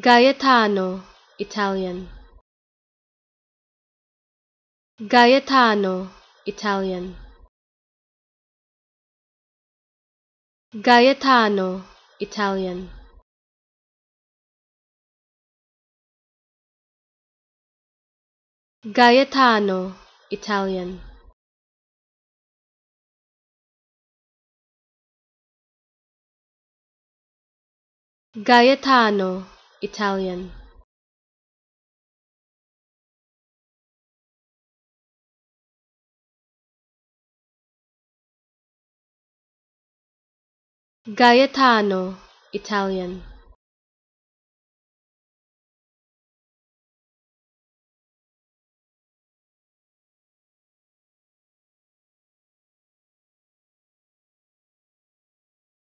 Gaetano, Italian. Gaetano, Italian. Gaetano, Italian. Gaetano, Italian. Gaetano, Italian. Gaetano, Italian.